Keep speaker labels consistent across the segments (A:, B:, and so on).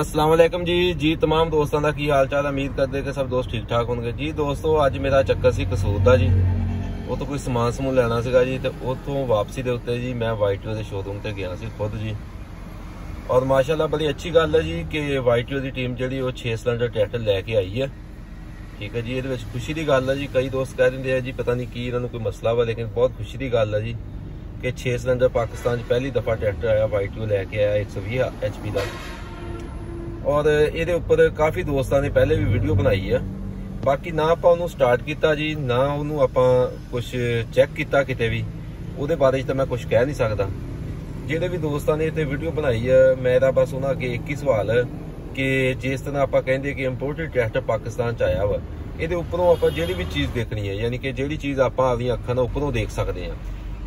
A: ਅਸਲਾਮ ਵਾਲੇਕਮ ਜੀ ਜੀ तमाम ਦੋਸਤਾਂ ਦਾ ਕੀ ਹਾਲ ਚਾਲ ਹੈ ਉਮੀਦ ਕਰਦੇ ਕਿ ਸਭ ਦੋਸਤ ਠੀਕ ਠਾਕ ਹੋਣਗੇ ਜੀ ਦੋਸਤੋ ਅੱਜ ਮੇਰਾ ਚੱਕਰ ਸੀ ਕਸੂਰ ਦਾ ਜੀ ਉਹ ਤੋਂ ਕੋਈ ਸਮਾਨ ਸਮੂਹ ਲੈਣਾ ਸੀਗਾ ਜੀ ਤੇ ਉਤੋਂ ਵਾਪਸੀ ਦੇ ਉੱਤੇ ਜੀ ਮੈਂ ਵਾਈਟਓ ਦੇ ਸ਼ੋਰੂਮ ਤੇ ਗਿਆ ਸੀ ਖੁਦ ਜੀ ਔਰ ਮਾਸ਼ਾਅੱਲਾ ਬੜੀ ਅੱਛੀ ਗੱਲ ਹੈ ਜੀ ਕਿ ਵਾਈਟਓ ਦੀ ਟੀਮ ਜਿਹੜੀ ਉਹ 6 ਸਿਲੰਡਰ ਟਰੈਕਟਰ ਲੈ ਕੇ ਆਈ ਹੈ ਠੀਕ ਹੈ ਜੀ ਇਹਦੇ ਵਿੱਚ ਖੁਸ਼ੀ ਦੀ ਗੱਲ ਹੈ ਜੀ ਕਈ ਦੋਸਤ ਕਹਿ ਦਿੰਦੇ ਆ ਜੀ ਪਤਾ ਨਹੀਂ ਕੀ ਇਹਨਾਂ ਨੂੰ ਕੋਈ ਮਸਲਾ ਵਾ ਲੇਕਿਨ ਬਹੁਤ ਖੁਸ਼ੀ ਦੀ ਗੱਲ ਹੈ ਜੀ ਕਿ 6 ਸਿਲੰਡਰ ਪਾਕਿਸਤਾਨ 'ਚ ਪਹਿਲੀ ਦਫਾ ਟਰੈਕਟਰ ਆਇਆ ਵਾਈਟਓ ਲੈ ਕੇ ਆਇਆ 120 ਐਚਪੀ ਦਾ ਔਰ ਇਹਦੇ ਉੱਪਰ ਕਾਫੀ ਦੋਸਤਾਂ ਨੇ ਪਹਿਲੇ ਵੀ ਵੀਡੀਓ ਬਣਾਈ ਆ। ਬਾਕੀ ਨਾ ਆਪਾਂ ਉਹਨੂੰ ਸਟਾਰਟ ਕੀਤਾ ਜੀ, ਨਾ ਉਹਨੂੰ ਆਪਾਂ ਕੁਝ ਚੈੱਕ ਕੀਤਾ ਕਿਤੇ ਵੀ। ਉਹਦੇ ਬਾਰੇ 'ਚ ਤਾਂ ਮੈਂ ਕੁਝ ਕਹਿ ਨਹੀਂ ਸਕਦਾ। ਜਿਹੜੇ ਵੀ ਦੋਸਤਾਂ ਨੇ ਇੱਥੇ ਵੀਡੀਓ ਬਣਾਈ ਆ ਮੇਰਾ ਬਸ ਉਹਨਾਂ ਅੱਗੇ ਇੱਕ ਹੀ ਸਵਾਲ ਹੈ ਕਿ ਜਿਸ ਤਰ੍ਹਾਂ ਆਪਾਂ ਕਹਿੰਦੇ ਕਿ ਇੰਪੋਰਟਡ ਟੈਸਟ ਪਾਕਿਸਤਾਨ ਚ ਆਇਆ ਵਾ, ਇਹਦੇ ਉੱਪਰੋਂ ਆਪਾਂ ਜਿਹੜੀ ਵੀ ਚੀਜ਼ ਦੇਖਣੀ ਹੈ ਯਾਨੀ ਕਿ ਜਿਹੜੀ ਚੀਜ਼ ਆਪਾਂ ਆਪਣੀਆਂ ਅੱਖਾਂ ਨਾਲ ਉੱਪਰੋਂ ਦੇਖ ਸਕਦੇ ਆ।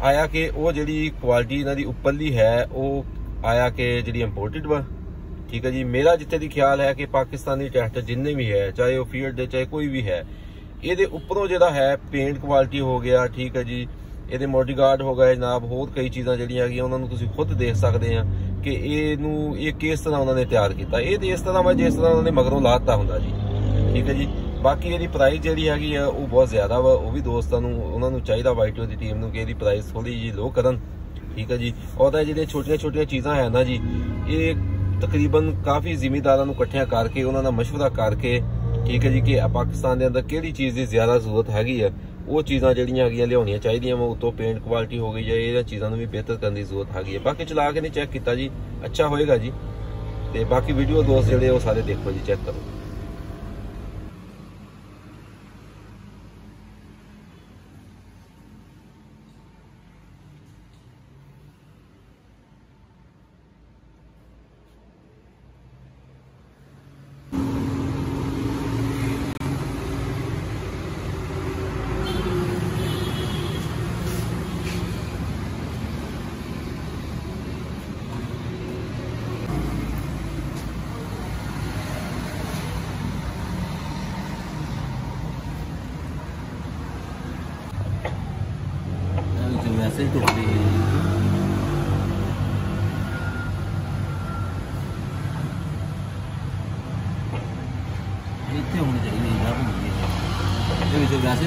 A: ਆਇਆ ਕਿ ਉਹ ਜਿਹੜੀ ਕੁਆਲਿਟੀ ਇਹਨਾਂ ਦੀ ਉੱਪਰਲੀ ਹੈ, ਉਹ ਆਇਆ ਕਿ ਜਿਹੜੀ ਇੰਪੋਰਟਡ ਵਾ। ਠੀਕ ਹੈ ਜੀ। ਮੇਰਾ ਜਿੱਥੇ ਦੀ ਖਿਆਲ ਹੈ ਕਿ ਪਾਕਿਸਤਾਨੀ ਟੈਸਟ ਜਿੰਨੇ ਵੀ ਹੈ, ਚਾਹੇ ਉਹ ਫੀਲਡ ਦੇ, ਚਾਹੇ ਕੋਈ ਵੀ ਹੈ, ਇਹਦੇ ਉੱਪਰੋਂ ਜਿਹੜਾ ਹੈ ਪੇਂਟ ਕੁਆਲਿਟੀ ਹੋ ਗਿਆ, ਠੀਕ ਹੈ ਜੀ। ਇਹਦੇ ਮੋਡੀਗਾਰਡ ਹੋ ਗਏ, ਜਨਾਬ, ਹੋਰ ਕਈ ਚੀਜ਼ਾਂ ਜਿਹੜੀਆਂ ਹੈਗੀਆਂ, ਉਹਨਾਂ ਨੂੰ ਤੁਸੀਂ ਖੁਦ ਦੇਖ ਸਕਦੇ ਆ ਕਿ ਇਹਨੂੰ ਇਹ ਕਿਸ ਤਰ੍ਹਾਂ ਉਹਨਾਂ ਨੇ ਤਿਆਰ ਕੀਤਾ। ਇਹ ਤੇ ਇਸ ਤਰ੍ਹਾਂ ਵਾ ਜਿਸ ਤਰ੍ਹਾਂ ਉਹਨਾਂ ਨੇ ਮਗਰੋਂ ਲਾਤਾ ਹੁੰਦਾ ਜੀ। ਠੀਕ ਹੈ ਜੀ। ਬਾਕੀ ਇਹਦੀ ਪ੍ਰਾਈਸ ਜਿਹੜੀ ਹੈਗੀ ਆ, ਉਹ ਬਹੁਤ ਜ਼ਿਆਦਾ ਵਾ, ਉਹ ਵੀ ਦੋਸਤਾਂ ਨੂੰ, ਉਹਨਾਂ ਨੂੰ ਚਾਹੀਦਾ ਵਾਈਟੋ ਦੀ ਟੀਮ ਨੂੰ ਕਿ ਇਹਦੀ ਪ੍ਰਾਈਸ ਥੋੜੀ ਜਿਹੀ ਲੋ ਕਰਨ। ਠੀਕ ਹੈ ਜੀ। ਉਹਦਾ ਜਿਹੜੀਆਂ ਛੋਟੀਆਂ ਛੋਟੀਆਂ ਚੀਜ਼ਾਂ ਹੈ ਨਾ ਜੀ, ਇਹ ਤਕਰੀਬਨ ਕਾਫੀ ਜ਼ਿਮੀਦਾਰਾਂ ਨੂੰ ਇਕੱਠਿਆਂ ਕਰਕੇ ਉਹਨਾਂ ਨਾਲ مشورہ ਕਰਕੇ ਠੀਕ ਹੈ ਜੀ ਕਿ ਪਾਕਿਸਤਾਨ ਦੇ ਅੰਦਰ ਕਿਹੜੀ ਚੀਜ਼ ਦੀ ਜ਼ਿਆਦਾ ਜ਼ਰੂਰਤ ਹੈਗੀ ਹੈ ਉਹ ਚੀਜ਼ਾਂ ਜਿਹੜੀਆਂ ਹੈਗੀਆਂ ਲਿਆਉਣੀਆਂ ਚਾਹੀਦੀਆਂ ਵਾ ਉਤੋਂ ਪੇਂਟ ਕੁਆਲਿਟੀ ਹੋ ਗਈ ਜਾਂ ਇਹਨਾਂ ਚੀਜ਼ਾਂ ਨੂੰ ਵੀ ਬਿਹਤਰ ਕਰਨ ਦੀ ਜ਼ਰੂਰਤ ਹੈਗੀ ਹੈ ਬਾਕੀ ਚਲਾ ਕੇ ਨਹੀਂ ਚੈੱਕ ਕੀਤਾ ਜੀ ਅੱਛਾ ਹੋਏਗਾ ਜੀ ਤੇ ਬਾਕੀ ਵੀਡੀਓ ਦੋਸਤ ਜਿਹੜੇ ਉਹ ਸਾਰੇ ਦੇਖੋ ਜੀ ਚੈੱਕ ਕਰੋ
B: ਵੈਸੇ ਹੀ ਟੁੱਟਦੀ ਹੈ ਇੱਥੇ ਹੋਣੀ ਚਾਹੀਦੀ ਹੈ ਨਾ ਭੁੱਲੀ ਇਹਦੇ ਵਿੱਚ ਵੈਸੇ